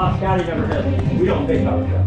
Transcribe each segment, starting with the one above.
Scotty never did. We don't pick up stuff.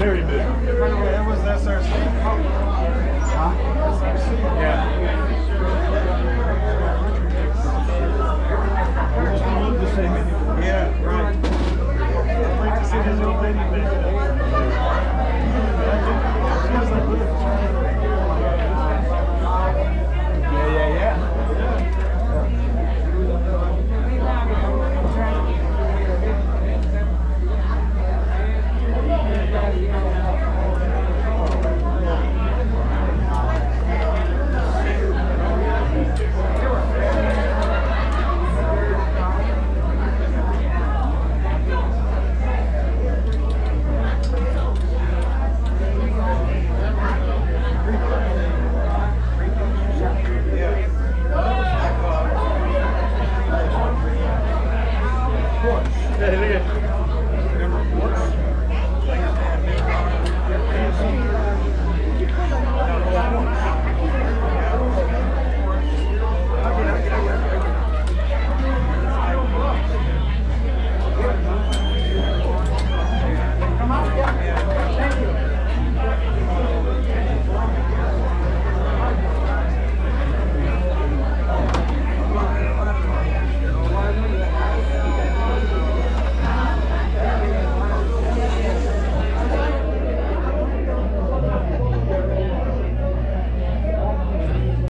Very big. That was SRC. Yeah, right. I'd like to see his Yeah,